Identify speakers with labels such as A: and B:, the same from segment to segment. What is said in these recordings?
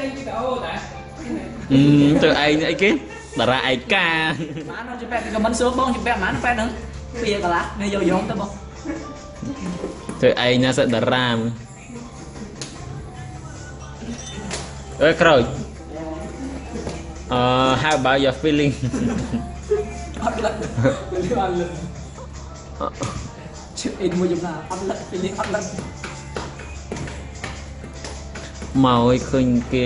A: ចេញវីដេអូតា
B: អឺទៅឯងអីគេតារាឯកា
C: ម៉ានជំពាក់ក៏មិនសួរបងជំពាក់ម៉ានពេលហ្នឹងពីកន្លះនេះយកយងទៅបង
B: ទៅឯងណាសិតារាមអើក្រោយអឺ how about your feeling
C: អត់លឹកអត់លឹកជិះអ៊ីនមួយចំណាអត់លឹកពីនេះអត់លឹក
B: មកឲ្យឃើញគេ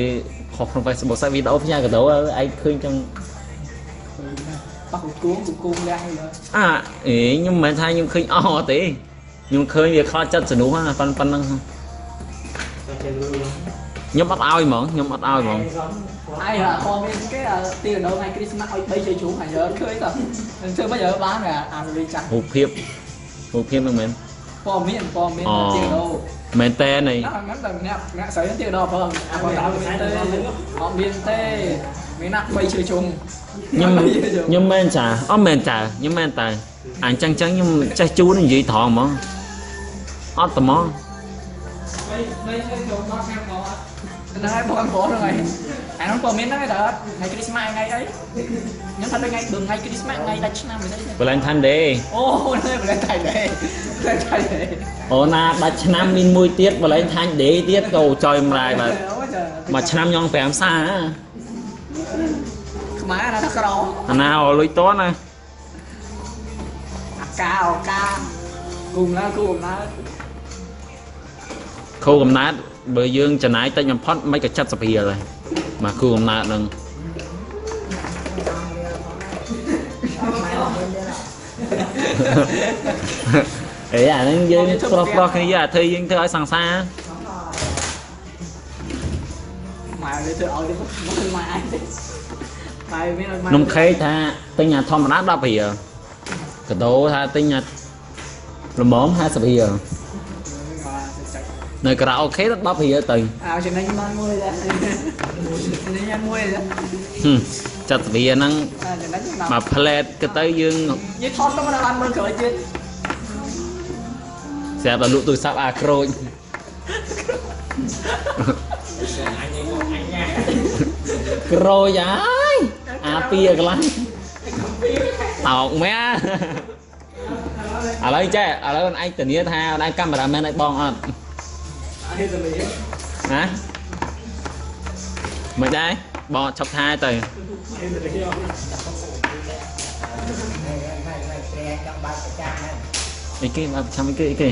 B: ខុសក្នុង Facebook សាវីដេអូផ្ញើកាដូឯងឃើញចឹង
C: បោះគួងគួងលះលើ
B: អ่ะអេខ្ញុំមិនមែនថាខ្ញុំឃើញអស់ទេខ្ញុំឃើញវាខ្លាចចិត្តសនុះហ្នឹងប៉ុណ្ប៉ុណ្ណឹងខ្ញុំអត់ឲ្យហ្មងខ្ញុំអត់ឲ្យហ្មង
C: ai là con bên cái tiêu đâu ngày Christmas ơi bây giờ chú phải nhớ cưới tao chưa bao giờ bán là à đi chặt
B: រូបភាពរូបភាពហ្នឹងមែន
C: con miếng con miếng
B: Ờ.
C: tiêu đâu
B: មែនតែនេះ
C: nó ngắn tầm nè nè sấy tiêu đâu không à còn tao miếng tê họ miếng tê miếng nặng bây chơi chung
B: ខ្ញុំខ្ញុំមែនចាអត់មែនតើខ្ញុំមែនតើអញ្ចឹងចឹងខ្ញុំចេះជូននិយាយត្រង់ហ្មងអត់ត្មង
A: mấy mấy cái chỗ nó xem có
C: nó hay bọn có rồi à nó còn miếng đó cái đó ngày Christmas ngày ấy nhưng thật là ngày đường ngày Christmas ngày đặt năm rồi đấy
B: បលែងថានដេ
C: ô đây là thầy đấy lên thầy đấy
B: អូណាដាច់ឆ្នាំមានមួយទៀតបលែងថាញដេទៀតក៏ចយម្លាយបាទមួយឆ្នាំញង5សា
C: má nó thắc rau
B: អាណាអលុយតណា
C: à cao ca cùng nó cùng nó
B: គ្រូកំណើតបើយើងចំណាយតិចបំផុតមិនក៏ចិត្តសភាលដែរមកគ្រូកំណើតនឹងអេអាហ្នឹងយើងប្រុសប្រុសគ្នាអាធ្វើយើងធ្វើឲ្យសង្សារ
C: mà để tôi ở đi mất mà ai tại biết là
B: នំខេកថាទិញអាធម្មតា10រៀលកាដូថាទិញអាល្មម50រៀល នៅក្រៅអូខេទៅ10រៀលទៅ
C: à chuyện này mang mua ra nên ăn mua ra
B: ហឹមចាត់សភាហ្នឹង
C: à chuyện đấy chúng
B: មកផ្លែតក៏ទៅយើង
C: với thon nó mà ăn mơn cởi chứ
B: ស្រាប់តែលក់ទូរស័ព្ទអាក្រូចក្រូចហើយអាពីកន្លះតោកមែឥឡូវចេះឥឡូវឯងធានាថាឯងកាមេរ៉ាមែនឲ្យបងអត់
C: ai tôi lý
B: ណាមិនដែរបងឈប់ថាទៅអីគេបើប្រចាំអីគេអីគេ